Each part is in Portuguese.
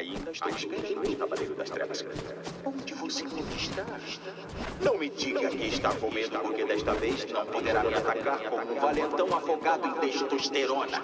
Ainda estou esperando, Cavaleiro das Trevas. Onde você está? Não me diga que está com medo, porque desta vez não poderá me atacar como um valentão afogado em testosterona.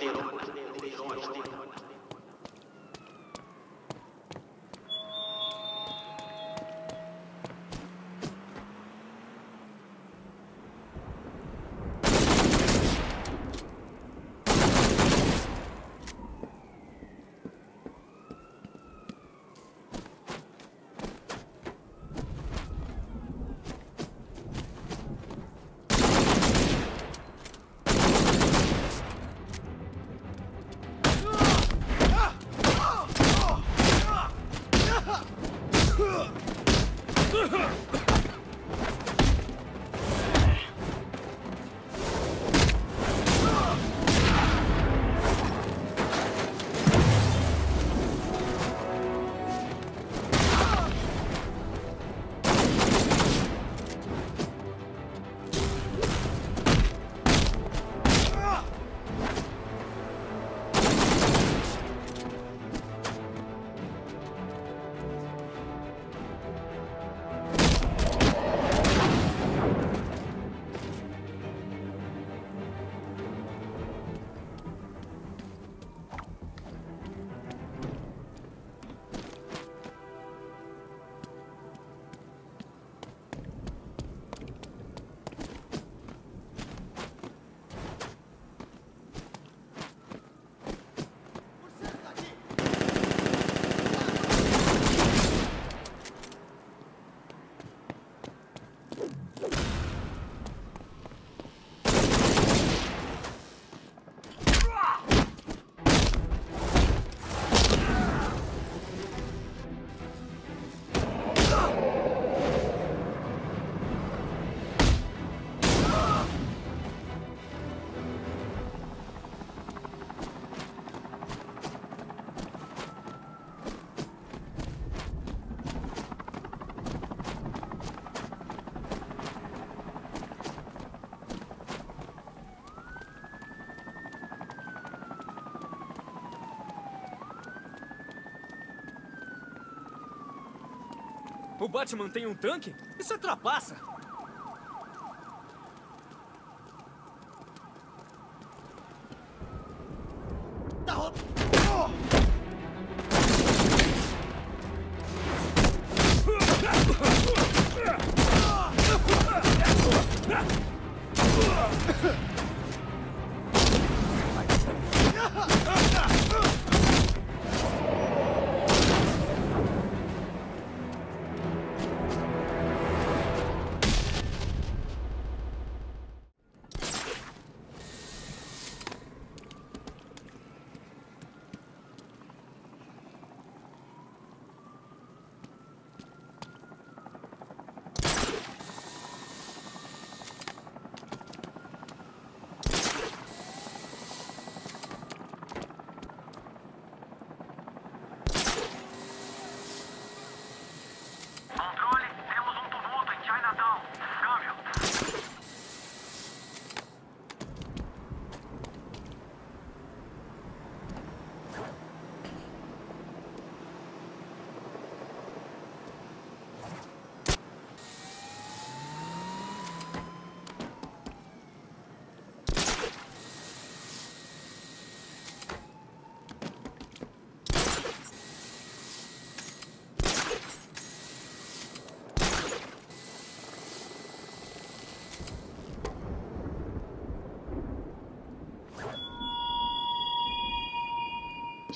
O Batman tem um tanque? Isso é trapaça.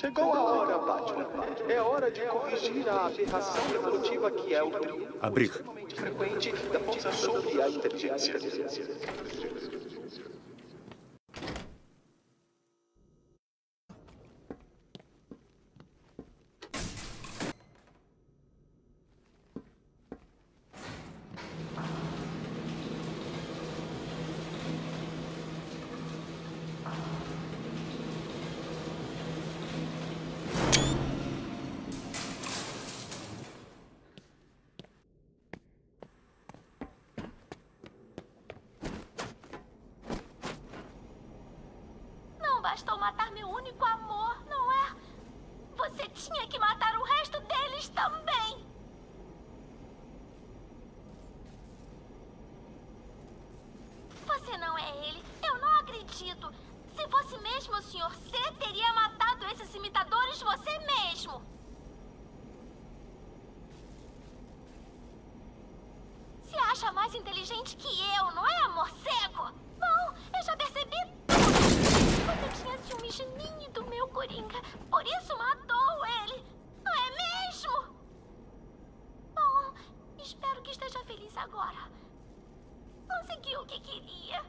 Chegou a hora, Batman. É hora de corrigir a aberração evolutiva que é o Abrir. frequente da força sob a inteligência. Não bastou matar meu único amor, não é? você tinha que matar o resto deles também. Você não é ele. Eu não acredito. Se fosse mesmo o Sr. C, teria matado esses imitadores você mesmo. Se acha mais inteligente que eu, não é, amor cego? Bom, eu já percebi tudo. Você tinha ciúmes de mim e do meu Coringa. Por isso matou ele. Não é mesmo? Bom, espero que esteja feliz agora. Conseguiu o que queria.